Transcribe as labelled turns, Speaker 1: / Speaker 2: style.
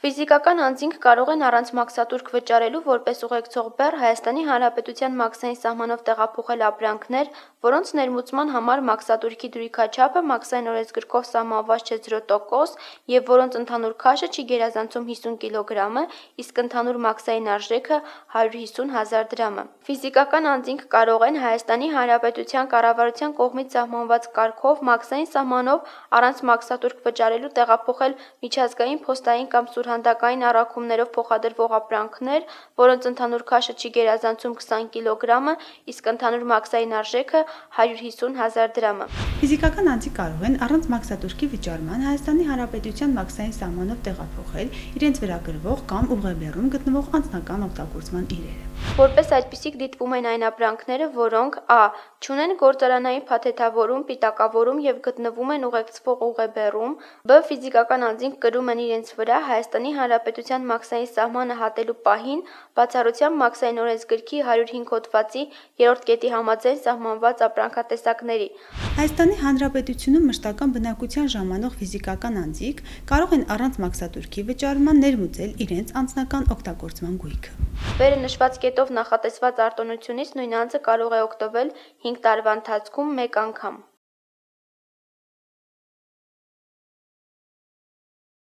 Speaker 1: Ֆիզիկական անձինք կարող են առանց մաքսատուրք վճարելու որպես ուղեկցող բեռ Հայաստանի Հանրապետության մաքսային սահմանով տեղափոխել ապրանքներ, որոնց ներմուծման համար մաքսատուրքի դրույքաչափը մաքսային օրենսգրքով սահմանված չէ 0% և որոնց ընդհանուր քաշը չի գերազանցում 50 կգ-ը, իսկ ընդհանուր մաքսային արժեքը 150 հազար դրամ է։ Ֆիզիկական անձինք կարող են Հայաստանի Հանրապետության կառավարության կողմից սահմանված կարգով մաքսային սահմանով առանց մաքսատուրք վճարելու տեղափոխել միջազգային փոստային կամ սուրհանդակային առաքումներով փոխադրվող ապրանքներ, որոնց ընդհանուր քաշը չի գերազանցում 20 կգ-ը, իսկ ընդհանուր մաքսային արժեքը 150 հազար դրամ է։
Speaker 2: Ֆիզիկական անձինք կարող են առանց մաքսատուրքի վճարման Հայաստանի Հանրապետության մաքսային սահմանով տեղափոխել իրենց վրա գրվող կամ ուղեբեռում գտնվող անձնական օգտագործման իրերը։
Speaker 1: Որպես այդպիսիք դիտվում են այն ապրանքները, որոնք a. չունեն գործարանային փաթեթավորում, պիտակավորում եւ գտնվում են ուղեկցվող ուղեբեռում, b. ֆիզիկական անձինք կրում են իրենց վրա Հայաստանի Հանրապետության մաքսային սահմանը հատելու պահին բացառությամբ մաքսային օրենսգրքի 105 հոդվածի 3-րդ կետի համաձայն սահմանված ապրանքատեսակների։
Speaker 2: Հայաստանի Հանրապետությունում մշտական բնակության ժամանող ֆիզիկական անձինք կարող են առանց մաքսատուրքի վճարման ներմուծել իրենց անձնական օգտագործման գույքը։
Speaker 1: Վերը նշված կետով նախատեսված արտոնությունից նույն անձը կարող է օգտվել 5 տարվա ընթացքում մեկ անգամ։